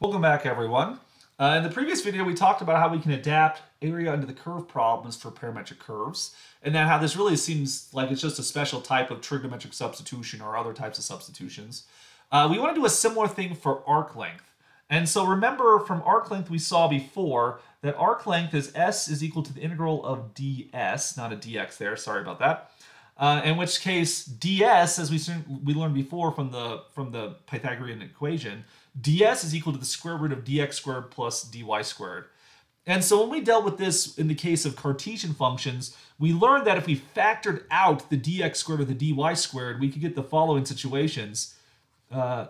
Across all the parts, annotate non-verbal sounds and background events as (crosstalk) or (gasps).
Welcome back, everyone. Uh, in the previous video, we talked about how we can adapt area under the curve problems for parametric curves, and then how this really seems like it's just a special type of trigonometric substitution or other types of substitutions. Uh, we want to do a similar thing for arc length. And so remember from arc length we saw before that arc length is s is equal to the integral of ds, not a dx there, sorry about that. Uh, in which case ds, as we we learned before from the from the Pythagorean equation, ds is equal to the square root of dx squared plus dy squared. And so when we dealt with this in the case of Cartesian functions, we learned that if we factored out the dx squared or the dy squared, we could get the following situations. Uh,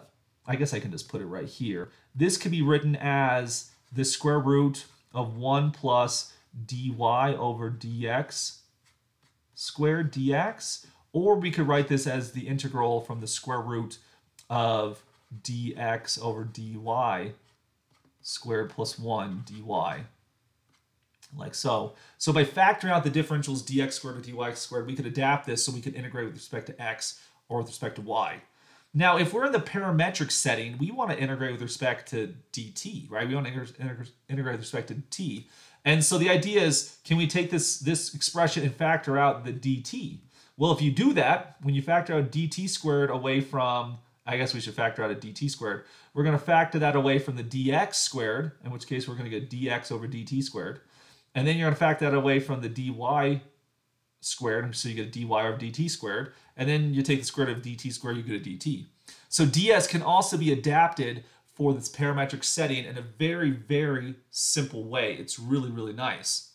I guess I can just put it right here. This could be written as the square root of 1 plus dy over dx squared dx, or we could write this as the integral from the square root of dx over dy squared plus 1 dy like so. So by factoring out the differentials dx squared or dy squared, we could adapt this so we could integrate with respect to x or with respect to y. Now, if we're in the parametric setting, we want to integrate with respect to dt, right? We want to integrate with respect to t. And so the idea is, can we take this, this expression and factor out the dt? Well, if you do that, when you factor out dt squared away from, I guess we should factor out a dt squared, we're going to factor that away from the dx squared, in which case we're going to get dx over dt squared. And then you're going to factor that away from the dy squared, so you get a dy over dt squared, and then you take the square root of dt squared, you get a dt. So ds can also be adapted for this parametric setting in a very, very simple way. It's really, really nice.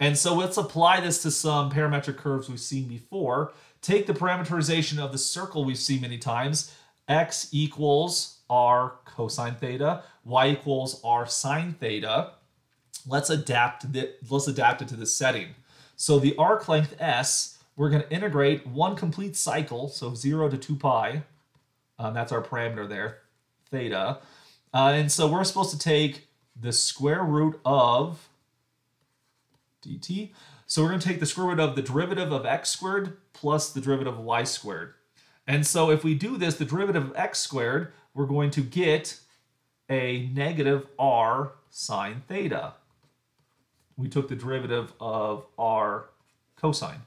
And so let's apply this to some parametric curves we've seen before. Take the parameterization of the circle we've seen many times. x equals r cosine theta, y equals r sine theta. Let's adapt, the, let's adapt it to this setting. So the arc length S, we're going to integrate one complete cycle, so 0 to 2 pi. Um, that's our parameter there, theta. Uh, and so we're supposed to take the square root of dt. So we're going to take the square root of the derivative of x squared plus the derivative of y squared. And so if we do this, the derivative of x squared, we're going to get a negative r sine theta we took the derivative of r cosine.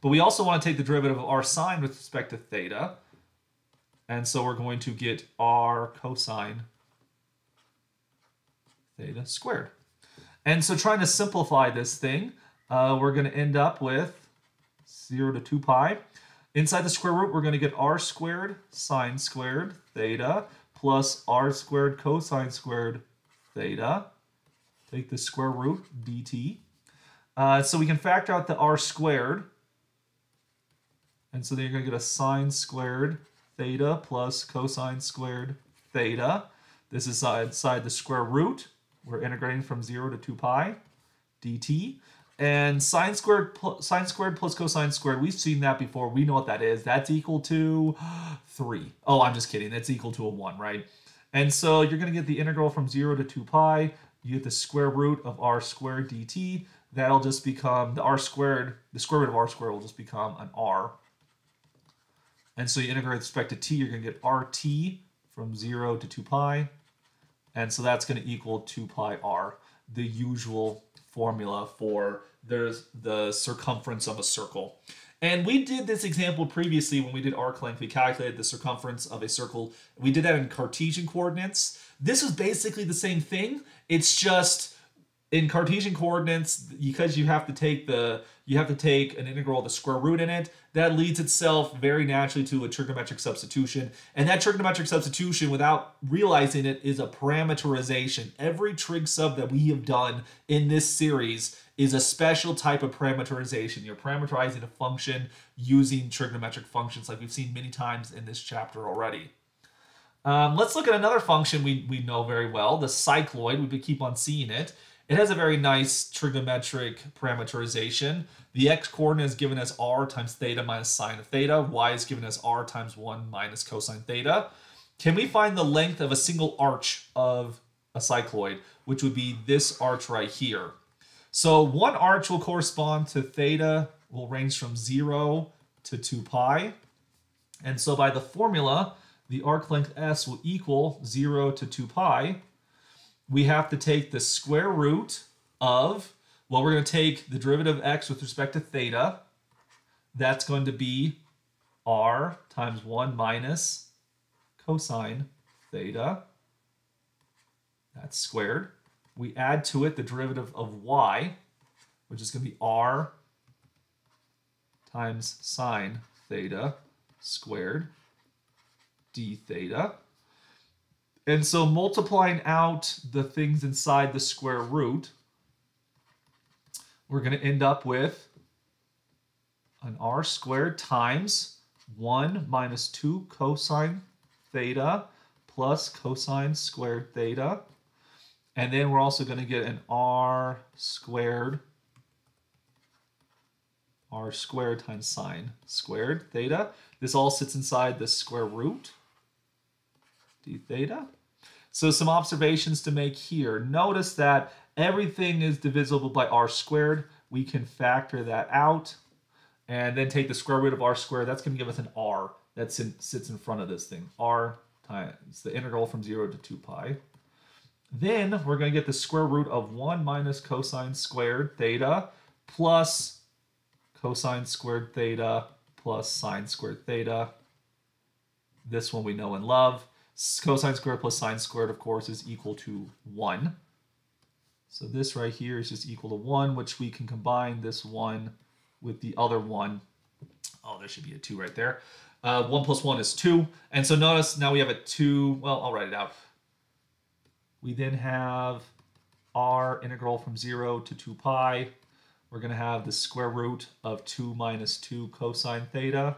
But we also want to take the derivative of r sine with respect to theta. And so we're going to get r cosine theta squared. And so trying to simplify this thing, uh, we're going to end up with 0 to 2 pi. Inside the square root, we're going to get r squared sine squared theta plus r squared cosine squared theta Take the square root dt. Uh, so we can factor out the r squared. And so then you're going to get a sine squared theta plus cosine squared theta. This is inside the square root. We're integrating from 0 to 2 pi dt. And sine squared, sine squared plus cosine squared, we've seen that before. We know what that is. That's equal to (gasps) 3. Oh, I'm just kidding. That's equal to a 1, right? And so you're going to get the integral from 0 to 2 pi you get the square root of r squared dt. That'll just become the r squared, the square root of r squared will just become an r. And so you integrate with respect to t, you're going to get rt from 0 to 2 pi. And so that's going to equal 2 pi r, the usual formula for there's the circumference of a circle. And we did this example previously when we did arc length. We calculated the circumference of a circle. We did that in Cartesian coordinates. This is basically the same thing. It's just in Cartesian coordinates, because you have to take the you have to take an integral of the square root in it, that leads itself very naturally to a trigonometric substitution. And that trigonometric substitution, without realizing it, is a parameterization. Every trig sub that we have done in this series is a special type of parameterization. You're parameterizing a function using trigonometric functions like we've seen many times in this chapter already. Um, let's look at another function we, we know very well, the cycloid. We keep on seeing it. It has a very nice trigonometric parameterization. The x-coordinate is given as r times theta minus sine of theta. y is given as r times 1 minus cosine theta. Can we find the length of a single arch of a cycloid, which would be this arch right here? So one arch will correspond to theta, will range from 0 to 2 pi. And so by the formula, the arc length s will equal 0 to 2 pi, we have to take the square root of, well, we're going to take the derivative of x with respect to theta. That's going to be r times 1 minus cosine theta. That's squared. We add to it the derivative of y, which is going to be r times sine theta squared d theta. And so multiplying out the things inside the square root, we're going to end up with an r squared times 1 minus 2 cosine theta plus cosine squared theta. And then we're also going to get an r squared, r squared times sine squared theta. This all sits inside the square root d theta. So some observations to make here. Notice that everything is divisible by r squared. We can factor that out and then take the square root of r squared. That's going to give us an r that sits in front of this thing. r times the integral from 0 to 2 pi. Then we're going to get the square root of 1 minus cosine squared theta plus cosine squared theta plus sine squared theta. This one we know and love. Cosine squared plus sine squared, of course, is equal to 1. So this right here is just equal to 1, which we can combine this 1 with the other 1. Oh, there should be a 2 right there. Uh, 1 plus 1 is 2. And so notice now we have a 2. Well, I'll write it out. We then have r integral from 0 to 2 pi. We're going to have the square root of 2 minus 2 cosine theta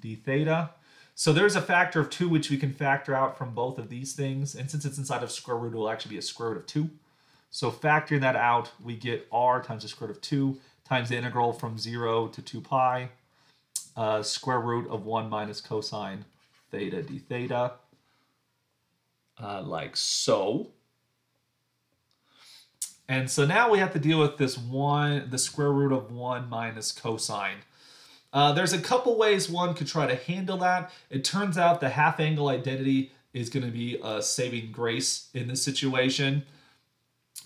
d theta. So there's a factor of 2 which we can factor out from both of these things. And since it's inside of square root, it will actually be a square root of 2. So factoring that out, we get r times the square root of 2 times the integral from 0 to 2 pi, uh, square root of 1 minus cosine theta d theta, uh, like so. And so now we have to deal with this 1, the square root of 1 minus cosine. Uh, there's a couple ways one could try to handle that. It turns out the half angle identity is going to be a saving grace in this situation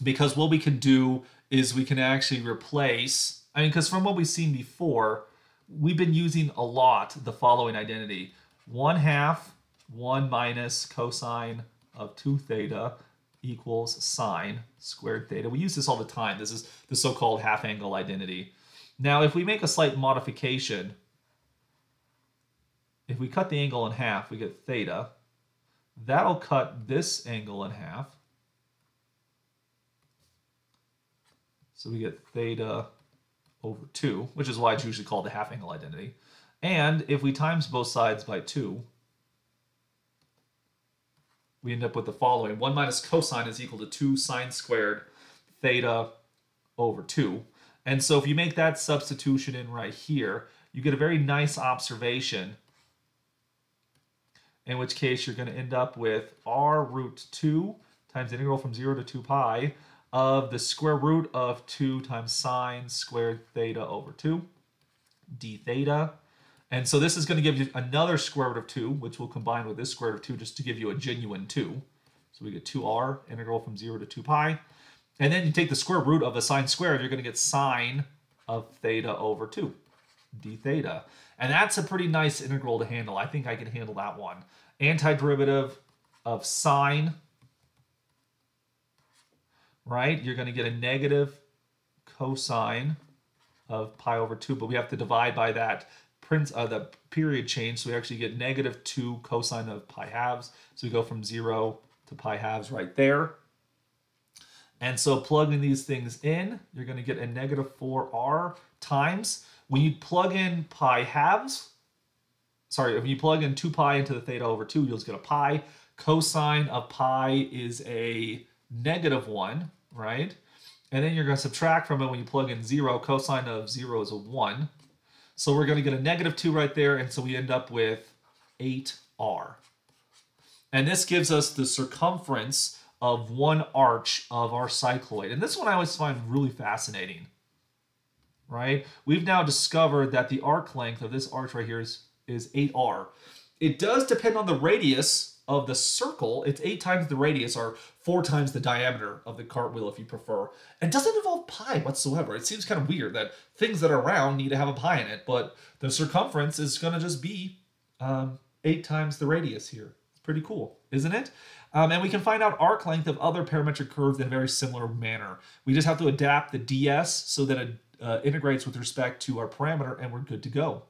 because what we can do is we can actually replace, I mean, because from what we've seen before, we've been using a lot the following identity. 1 half 1 minus cosine of 2 theta equals sine squared theta. We use this all the time. This is the so-called half angle identity. Now, if we make a slight modification, if we cut the angle in half, we get theta. That'll cut this angle in half. So we get theta over 2, which is why it's usually called the half angle identity. And if we times both sides by 2, we end up with the following. 1 minus cosine is equal to 2 sine squared theta over 2. And so if you make that substitution in right here, you get a very nice observation, in which case you're going to end up with r root 2 times integral from 0 to 2 pi of the square root of 2 times sine squared theta over 2 d theta. And so this is going to give you another square root of 2, which will combine with this square root of 2 just to give you a genuine 2. So we get 2r integral from 0 to 2 pi. And then you take the square root of the sine squared, you're going to get sine of theta over 2, d theta. And that's a pretty nice integral to handle. I think I can handle that one. Antiderivative of sine, right? You're going to get a negative cosine of pi over 2, but we have to divide by that prince, uh, the period change, so we actually get negative 2 cosine of pi halves. So we go from 0 to pi halves right there. And so plugging these things in, you're going to get a negative 4r times. When you plug in pi halves, sorry, if you plug in 2 pi into the theta over 2, you'll just get a pi. Cosine of pi is a negative 1, right? And then you're going to subtract from it when you plug in 0. Cosine of 0 is a 1. So we're going to get a negative 2 right there, and so we end up with 8r. And this gives us the circumference of one arch of our cycloid. And this one I always find really fascinating, right? We've now discovered that the arc length of this arch right here is, is 8r. It does depend on the radius of the circle. It's eight times the radius or four times the diameter of the cartwheel if you prefer. And doesn't involve pi whatsoever. It seems kind of weird that things that are round need to have a pi in it, but the circumference is going to just be um, eight times the radius here. It's pretty cool, isn't it? Um, and we can find out arc length of other parametric curves in a very similar manner. We just have to adapt the ds so that it uh, integrates with respect to our parameter and we're good to go.